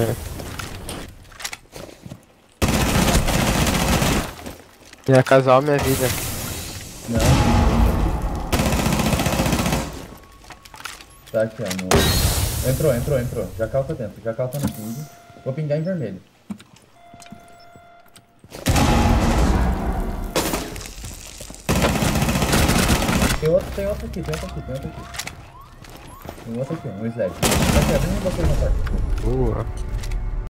É. Minha casal, minha vida. Não. Tá aqui, ó. No... Entrou, entrou, entrou. Já tá dentro. já tá no fundo. Vou pingar em vermelho. Tem outro, tem outro aqui, tem outro aqui, tem outro aqui. Tem outro aqui, um sled. Tá aqui, abrindo vocês na porta. Boa.